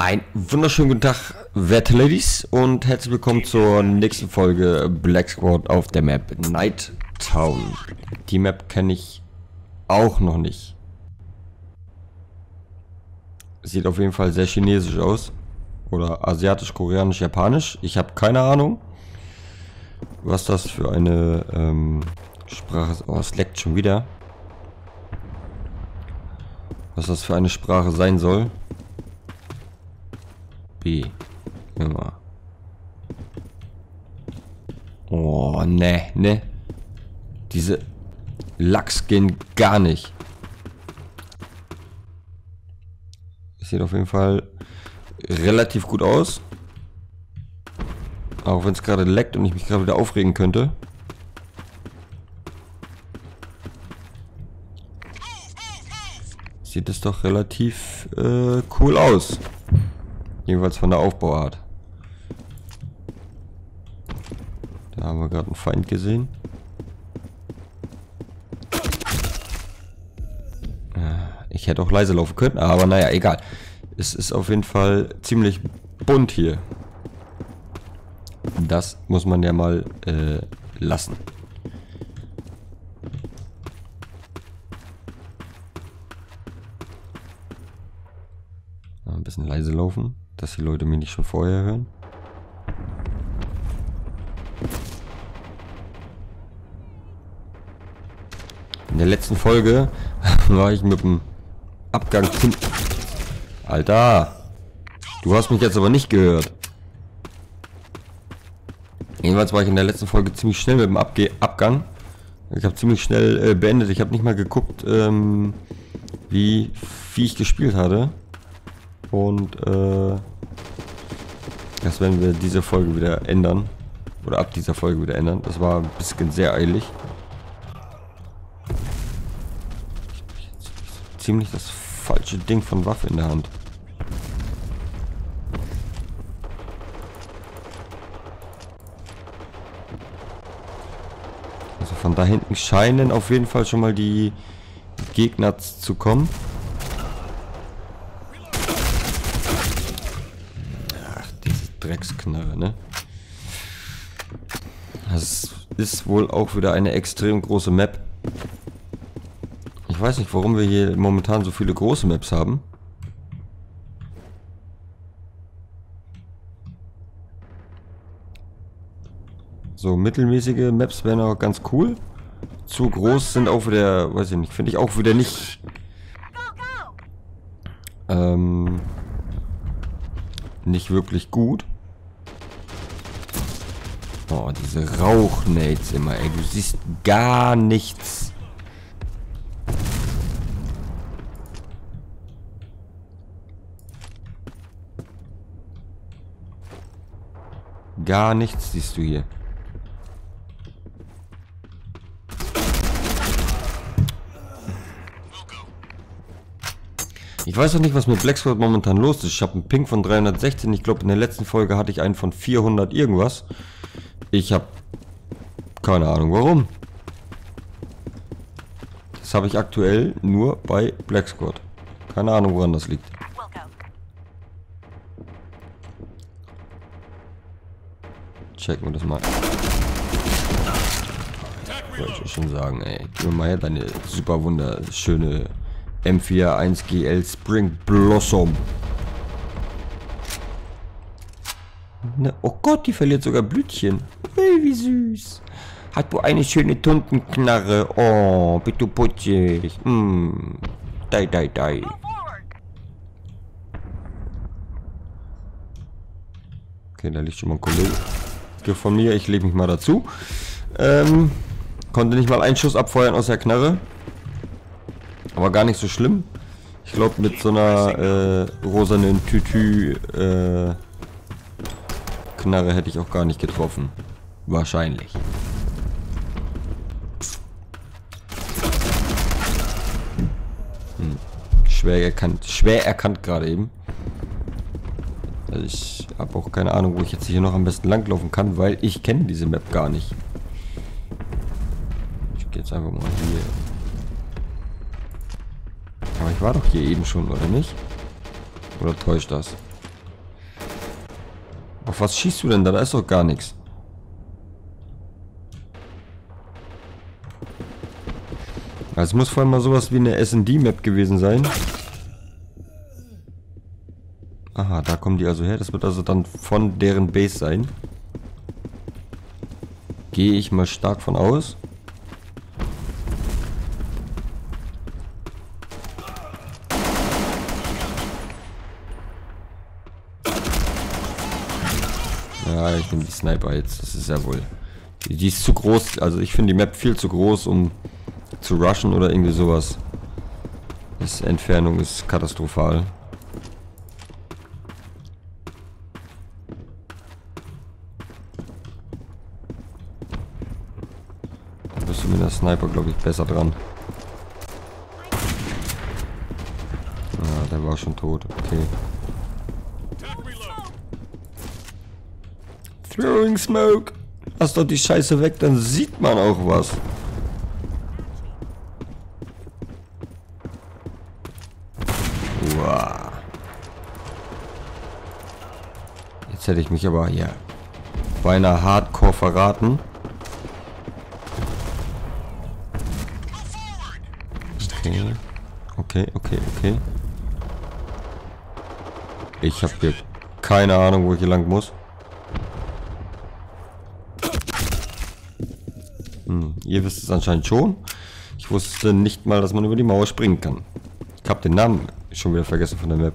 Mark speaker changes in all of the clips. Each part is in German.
Speaker 1: Ein wunderschönen guten Tag, werte Ladies, und herzlich willkommen zur nächsten Folge Black Squad auf der Map Night Town. Die Map kenne ich auch noch nicht. Sieht auf jeden Fall sehr chinesisch aus. Oder asiatisch, koreanisch, japanisch. Ich habe keine Ahnung, was das für eine ähm, Sprache ist. Oh, es leckt schon wieder. Was das für eine Sprache sein soll. B. Immer. Oh, ne, ne. Diese Lachs gehen gar nicht. Sieht auf jeden Fall relativ gut aus. Auch wenn es gerade leckt und ich mich gerade wieder aufregen könnte. Sieht es doch relativ äh, cool aus. Jedenfalls von der Aufbauart. Da haben wir gerade einen Feind gesehen. Ich hätte auch leise laufen können, aber naja, egal. Es ist auf jeden Fall ziemlich bunt hier. Das muss man ja mal äh, lassen. Ein bisschen leise laufen dass die Leute mich nicht schon vorher hören. In der letzten Folge war ich mit dem Abgang... Alter! Du hast mich jetzt aber nicht gehört. Jedenfalls war ich in der letzten Folge ziemlich schnell mit dem Abge Abgang. Ich habe ziemlich schnell äh, beendet. Ich habe nicht mal geguckt, ähm, wie, wie ich gespielt hatte. Und äh, das werden wir diese Folge wieder ändern. Oder ab dieser Folge wieder ändern. Das war ein bisschen sehr eilig. Ziemlich das falsche Ding von Waffe in der Hand. Also von da hinten scheinen auf jeden Fall schon mal die Gegner zu kommen. Drecksknarre, ne? Das ist wohl auch wieder eine extrem große Map. Ich weiß nicht, warum wir hier momentan so viele große Maps haben. So, mittelmäßige Maps wären auch ganz cool. Zu groß sind auch wieder, weiß ich nicht, finde ich auch wieder nicht... Ähm, nicht wirklich gut. Oh, diese Rauchnades immer, ey. Du siehst gar nichts. Gar nichts siehst du hier. Ich weiß auch nicht, was mit Blacksword momentan los ist. Ich habe einen Ping von 316. Ich glaube, in der letzten Folge hatte ich einen von 400 irgendwas. Ich habe keine Ahnung warum. Das habe ich aktuell nur bei Black Squad. Keine Ahnung, woran das liegt. Checken wir das mal. Wollte ich schon sagen, ey. Gib mir mal her deine super wunderschöne M41GL Spring Blossom. Ne? Oh Gott, die verliert sogar Blütchen. Ui, wie süß. Hat du eine schöne Tuntenknarre. Oh, bitte putzig. Hm. Dai, dai, dai. Okay, da liegt schon mal ein Kollege von mir. Ich lege mich mal dazu. Ähm, konnte nicht mal einen Schuss abfeuern aus der Knarre. Aber gar nicht so schlimm. Ich glaube, mit so einer äh, rosanen Tütü äh, Knarre hätte ich auch gar nicht getroffen. Wahrscheinlich. Hm. Schwer erkannt. Schwer erkannt gerade eben. Also ich habe auch keine Ahnung, wo ich jetzt hier noch am besten langlaufen kann, weil ich kenne diese Map gar nicht. Ich gehe jetzt einfach mal hier. Aber ich war doch hier eben schon, oder nicht? Oder täuscht das? Auf was schießt du denn da? Da ist doch gar nichts. Es muss vor allem mal sowas wie eine S&D-Map gewesen sein. Aha, da kommen die also her. Das wird also dann von deren Base sein. Gehe ich mal stark von aus. Ja, ich nehme die Sniper jetzt. Das ist ja wohl... Die, ist zu groß. Also ich finde die Map viel zu groß, um zu rushen oder irgendwie sowas. Die Entfernung ist katastrophal. Da bist du mit der Sniper, glaube ich, besser dran. Ja, der war schon tot. Okay. Throwing Smoke. Lass doch die Scheiße weg, dann sieht man auch was. Wow. Jetzt hätte ich mich aber hier beinahe hardcore verraten. Okay. Okay, okay, okay. Ich habe hier keine Ahnung, wo ich hier lang muss. Hm, ihr wisst es anscheinend schon. Ich wusste nicht mal, dass man über die Mauer springen kann. Ich habe den Namen schon wieder vergessen von der Map.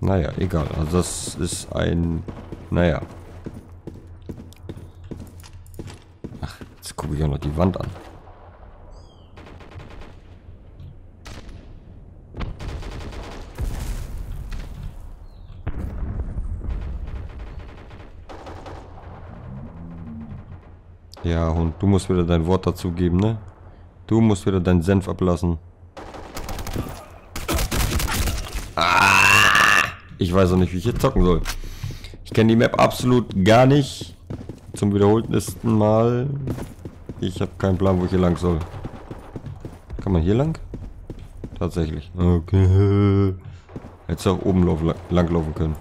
Speaker 1: Naja, egal. Also das ist ein... Naja. Ach, jetzt gucke ich auch noch die Wand an. Ja, Hund, du musst wieder dein Wort dazu geben, ne? Du musst wieder deinen Senf ablassen. Ah, ich weiß auch nicht, wie ich hier zocken soll. Ich kenne die Map absolut gar nicht. Zum wiederholtesten Mal. Ich habe keinen Plan, wo ich hier lang soll. Kann man hier lang? Tatsächlich. Okay. Hätte auch oben lauf, lang laufen können.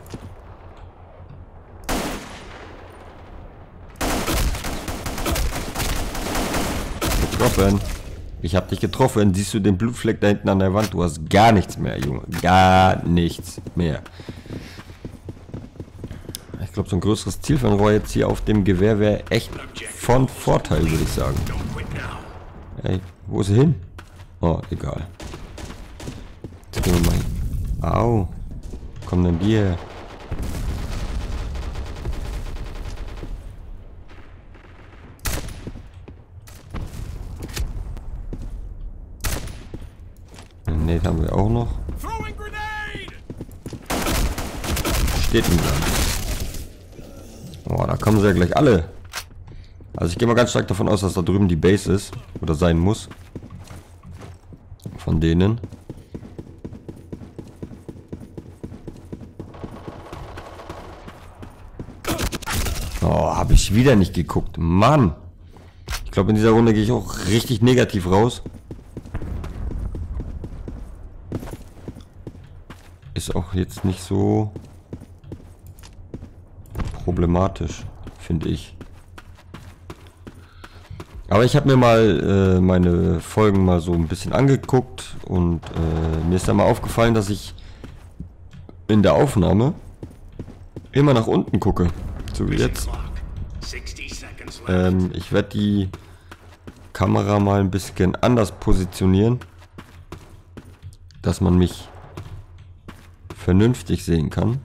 Speaker 1: Getroffen. Ich habe dich getroffen. Siehst du den Blutfleck da hinten an der Wand? Du hast gar nichts mehr, Junge. Gar nichts mehr. Ich glaube, so ein größeres Zielfernrohr jetzt hier auf dem Gewehr wäre echt von Vorteil, würde ich sagen. Ey, wo ist er hin? Oh, egal. Jetzt gehen wir mal hin. Au. Komm denn die her? Ne, haben wir auch noch. Steht ihm da. Oh, da kommen sie ja gleich alle. Also ich gehe mal ganz stark davon aus, dass da drüben die Base ist. Oder sein muss. Von denen. Oh, habe ich wieder nicht geguckt. Mann. Ich glaube, in dieser Runde gehe ich auch richtig negativ raus. Ist auch jetzt nicht so problematisch, finde ich. Aber ich habe mir mal äh, meine Folgen mal so ein bisschen angeguckt und äh, mir ist da mal aufgefallen, dass ich in der Aufnahme immer nach unten gucke. So wie jetzt. Ähm, ich werde die Kamera mal ein bisschen anders positionieren, dass man mich vernünftig sehen kann.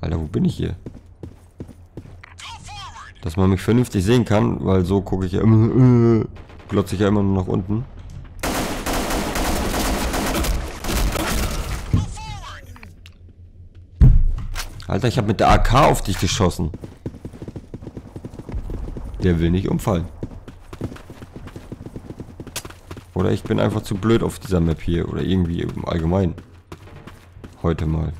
Speaker 1: Alter, wo bin ich hier? Dass man mich vernünftig sehen kann, weil so gucke ich ja immer, äh, glotze ich ja immer nur nach unten. Alter, ich habe mit der AK auf dich geschossen. Der will nicht umfallen. Oder ich bin einfach zu blöd auf dieser Map hier. Oder irgendwie im Allgemeinen. Heute mal.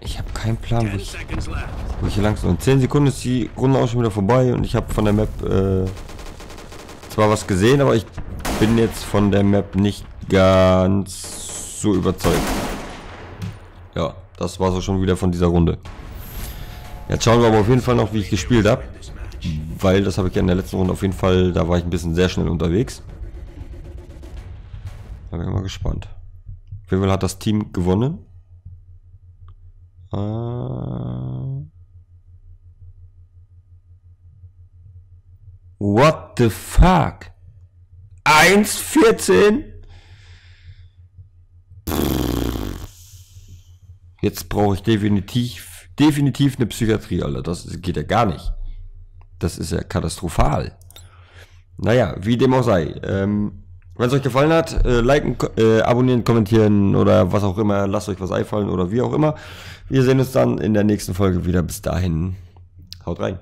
Speaker 1: Ich habe keinen Plan, wo ich, wo ich hier lang soll. In 10 Sekunden ist die Runde auch schon wieder vorbei und ich habe von der Map äh, zwar was gesehen, aber ich bin jetzt von der Map nicht ganz so überzeugt. Ja, das war so schon wieder von dieser Runde. Jetzt schauen wir aber auf jeden Fall noch, wie ich gespielt habe. Weil das habe ich ja in der letzten Runde auf jeden Fall, da war ich ein bisschen sehr schnell unterwegs. Da bin ich mal gespannt. Auf jeden Fall hat das Team gewonnen. Äh What the fuck? 1,14? Jetzt brauche ich definitiv, definitiv eine Psychiatrie, Alter. Das geht ja gar nicht. Das ist ja katastrophal. Naja, wie dem auch sei. Ähm, Wenn es euch gefallen hat, äh, liken, äh, abonnieren, kommentieren oder was auch immer. Lasst euch was einfallen oder wie auch immer. Wir sehen uns dann in der nächsten Folge wieder. Bis dahin. Haut rein.